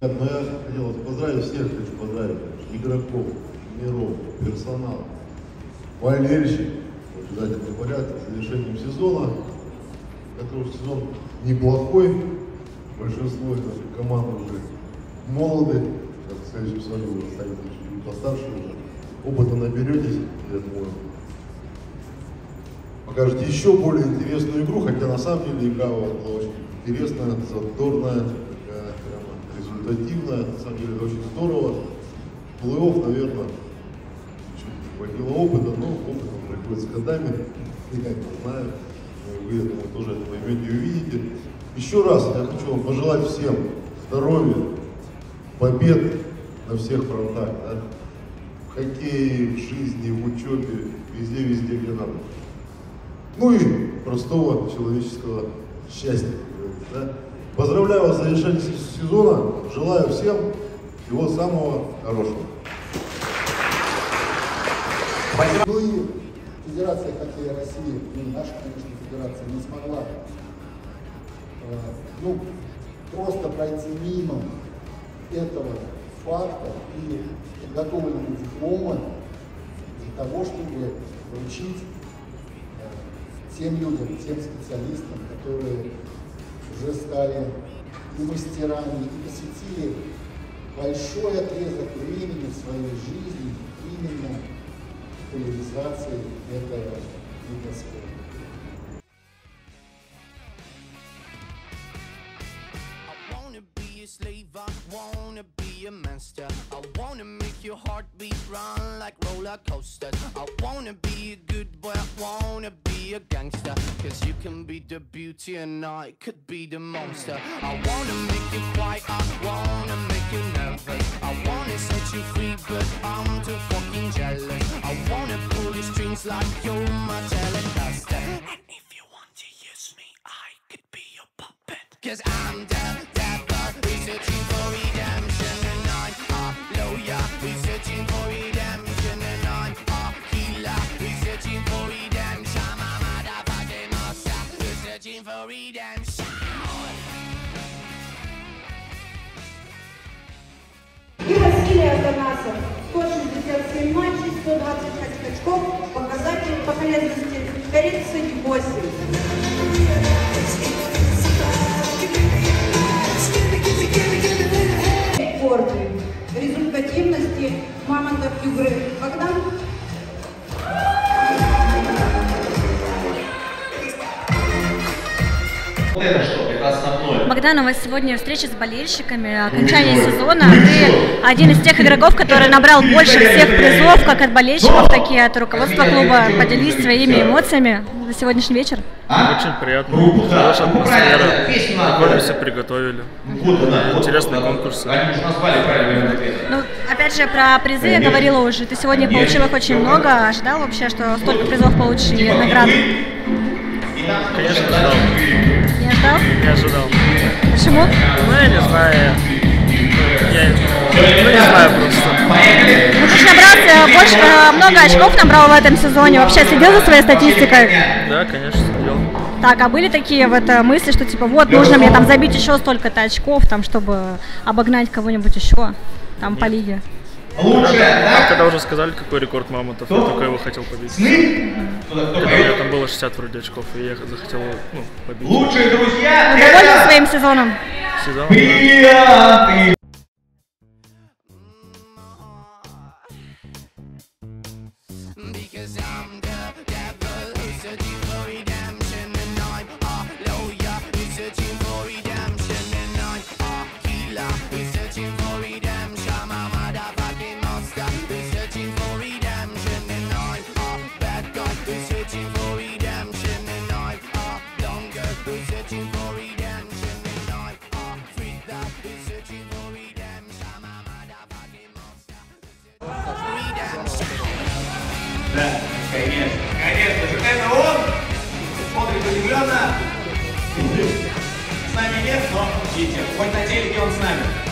Но я хотел вас поздравить, всех хочу поздравить, игроков, тренеров, персонал, болельщик, в обязательном порядке, с завершением сезона. Уже сезон неплохой, большинство наших команд уже молоды, как в следующем сезоне вы станете чуть постарше уже, опыта наберетесь, я думаю, покажете еще более интересную игру, хотя на самом деле игра очень интересная, задорная, такая прямо результативная, на самом деле очень здорово. Плей-офф, наверное, чуть не хватило опыта, но опыт приходит с годами, я не знаю, вы, я тоже это поймете и увидите. Еще раз я хочу вам пожелать всем здоровья, побед на всех фронтах, да? в хоккее, в жизни, в учебе, везде, везде, где надо. Ну и простого человеческого счастья. Да? Поздравляю вас с завершением сезона. Желаю всем всего самого хорошего. Ну и Федерация хоккея России, ну, наша, конечно, федерация не смогла э, ну, просто пройти мимо этого факта и подготовленного диплома для того, чтобы вручить тем людям, тем специалистам, которые уже стали и мастерами, и посвятили большой отрезок времени в своей жизни именно популяризации этого вида спорта. Slave, I wanna be a master. I wanna make your heartbeat run like roller coasters. I wanna be a good boy, I wanna a gangster. Cause you can be the beauty and I could be the monster. I wanna make you quiet, I wanna make you nervous. I wanna set you free, but I'm too fucking jealous. I wanna pull your strings like you're my telecaster. And if you want to use me, I could be your puppet. Cause I'm 125 очков. Показатель по полезности 38. Рекорды результативности мамонтов Югры. Богдан Вот это что? Это основное. Богдан, у вас сегодня встреча с болельщиками, окончание сезона. Ты один из тех игроков, который набрал больше всех призов, как от болельщиков, так и от руководства клуба. Поделись своими эмоциями за сегодняшний вечер. Очень приятно, да. хорошая атмосфера, брать. все приготовили. Правильный ответ. Ну, опять же, про призы я говорила уже. Ты сегодня получил их очень много. Ожидал вообще, что столько призов получишь и наград? Конечно, ожидал. Ожидал? Не ожидал. Почему? Ну, я не знаю. Я ну, не знаю просто. Ну, ты же набрался больше, э, много очков набрал в этом сезоне. Вообще следил за своей статистикой? Да, конечно, следил. Так, а были такие вот э, мысли, что типа вот нужно мне там забить еще столько-то очков, там, чтобы обогнать кого-нибудь еще там по лиге? Лучше, А да? когда уже сказали, какой рекорд мамонтов, я такой его хотел побить. Сны? Кто, кто Когда у меня там было 60 вроде очков, и я захотел ну, побить Лучшие друзья Ну, доволен это своим сезоном? сезон. бриллианты. Да, конечно, конечно же, это он. Смотрит удивленно. С нами нет, но, видите, хоть на телеке он с нами.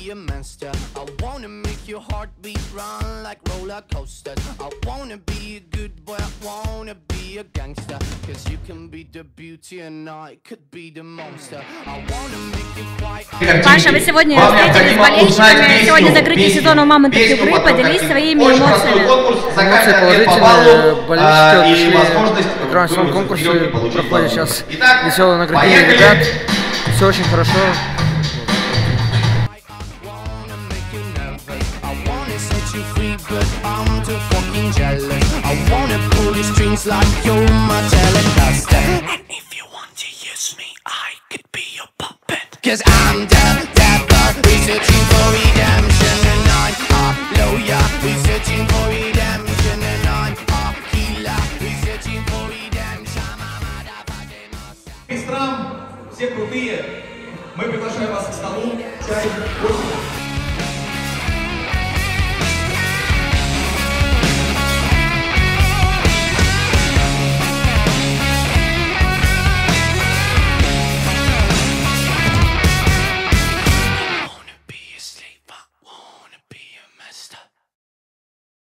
Be a monster. I wanna make your heartbeat run like roller coasters. I wanna be a good boy, I wanna be a gangster. Cause you can be the beauty and I could be the monster. I wanna make you quiet. Паша, вы сегодня встретились с болельщиками. Сегодня закрытие сезона у «Мамонтов песню Югры». под Поделись своими эмоциями. Эмоции положительные, баллу, болельщики а, отошли возможность в в конкурсе, проходит сейчас Итак, веселое награждение ребят. Все очень хорошо. but I'm too fucking jealous. I wanna pull your strings like you're my telecaster. And if you want to use me, I could be your puppet. Cause I'm the devil, researching for redemption. And I'm a lawyer, researching for redemption. And I'm a healer, researching for redemption. I'm a motherfucking monster. Из стран, все крутые. Мы приглашаем вас к столу. Чай, кофе.